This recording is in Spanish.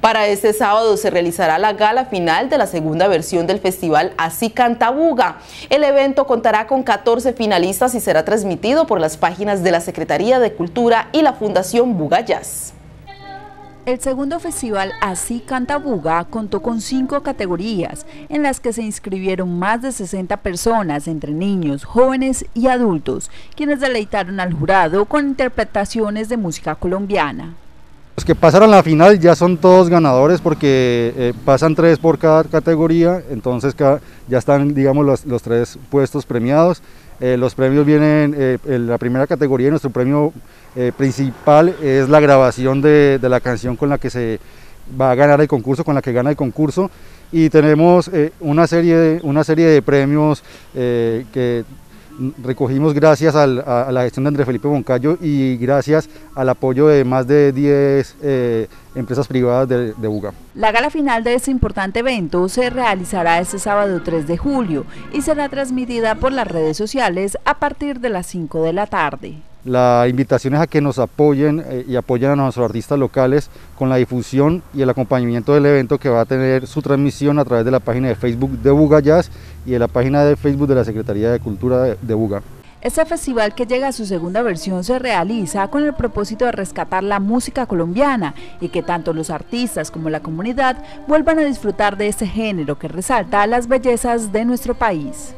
Para este sábado se realizará la gala final de la segunda versión del festival Así Canta Buga. El evento contará con 14 finalistas y será transmitido por las páginas de la Secretaría de Cultura y la Fundación Buga Jazz. El segundo festival Así Canta Buga contó con cinco categorías, en las que se inscribieron más de 60 personas, entre niños, jóvenes y adultos, quienes deleitaron al jurado con interpretaciones de música colombiana. Los que pasaron la final ya son todos ganadores porque eh, pasan tres por cada categoría, entonces ya están digamos los, tres puestos premiados. Eh, los premios vienen eh, en la primera categoría nuestro premio principal es la grabación de, de, la canción con la que se va a ganar el concurso, con la que gana el concurso y tenemos una, serie de, una serie de premios que recogimos gracias a la gestión de Andrés Felipe Boncayo y gracias al apoyo de más de 10 eh, empresas privadas de, de Buga. La gala final de este importante evento se realizará este sábado 3 de julio y será transmitida por las redes sociales a partir de las 5 de la tarde. La invitación es a que nos apoyen eh, y apoyen a nuestros artistas locales con la difusión y el acompañamiento del evento que va a tener su transmisión a través de la página de Facebook de Buga Jazz y de la página de Facebook de la Secretaría de Cultura de, Buga. Este festival que llega a su segunda versión se realiza con el propósito de rescatar la música colombiana y que tanto los artistas como la comunidad vuelvan a disfrutar de este género que resalta las bellezas de nuestro país.